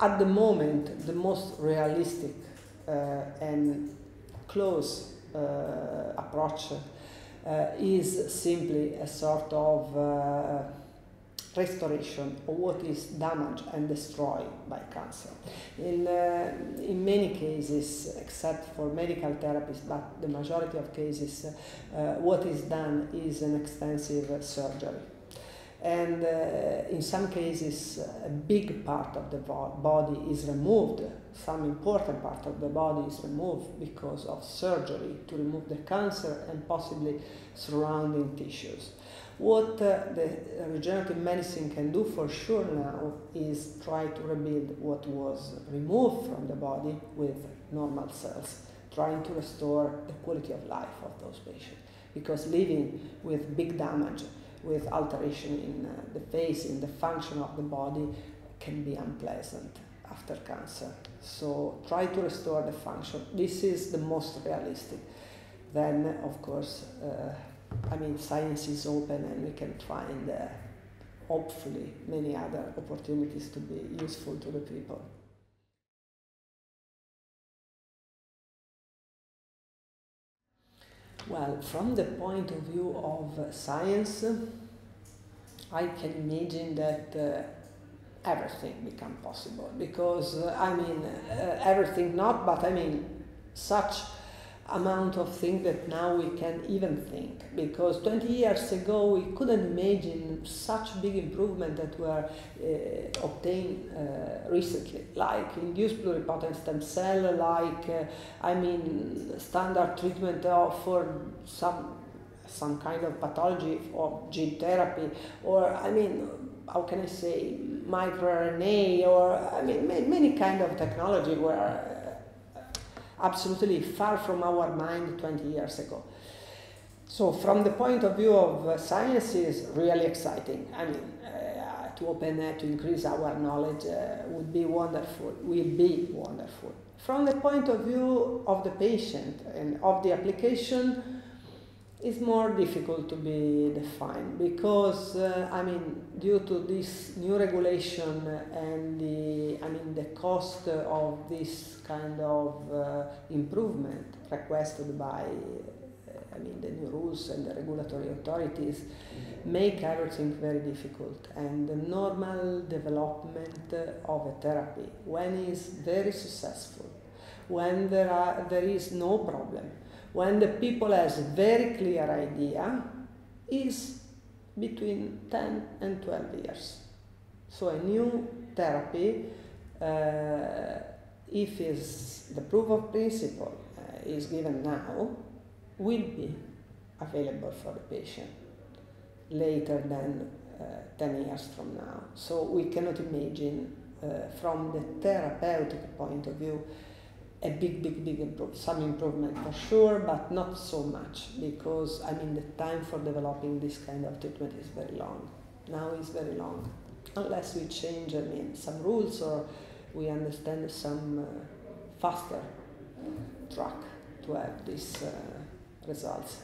at the moment, the most realistic uh, and close uh, approach uh, is simply a sort of uh, restoration of what is damaged and destroyed by cancer. In, uh, in many cases, except for medical therapies, but the majority of cases, uh, what is done is an extensive surgery. And uh, in some cases, a big part of the body is removed, some important part of the body is removed because of surgery to remove the cancer and possibly surrounding tissues. What uh, the regenerative medicine can do for sure now is try to rebuild what was removed from the body with normal cells, trying to restore the quality of life of those patients. Because living with big damage, with alteration in uh, the face, in the function of the body, can be unpleasant after cancer. So try to restore the function. This is the most realistic. Then, of course, uh, I mean, science is open and we can find, uh, hopefully, many other opportunities to be useful to the people. Well, from the point of view of science, I can imagine that uh, everything become possible because uh, I mean uh, everything not, but I mean such amount of things that now we can even think. Because 20 years ago we couldn't imagine such big improvement that were uh, obtained uh, recently. Like induced pluripotent stem cell like uh, i mean standard treatment for some some kind of pathology or gene therapy. Or i mean how can i say microRNA or i mean many kind of technology where absolutely far from our mind 20 years ago. So from the point of view of uh, science is really exciting. I mean, uh, to open, uh, to increase our knowledge uh, would be wonderful, will be wonderful. From the point of view of the patient and of the application, is more difficult to be defined because uh, I mean due to this new regulation and the I mean the cost of this kind of uh, improvement requested by uh, I mean the new rules and the regulatory authorities make everything very difficult. And the normal development of a therapy when is very successful when there are there is no problem when the people has a very clear idea is between 10 and 12 years. So a new therapy, uh, if is the proof of principle uh, is given now, will be available for the patient later than uh, 10 years from now. So we cannot imagine uh, from the therapeutic point of view a big, big, big improve, some improvement for sure, but not so much because I mean the time for developing this kind of treatment is very long. Now is very long, unless we change I mean some rules or we understand some uh, faster track to have these uh, results.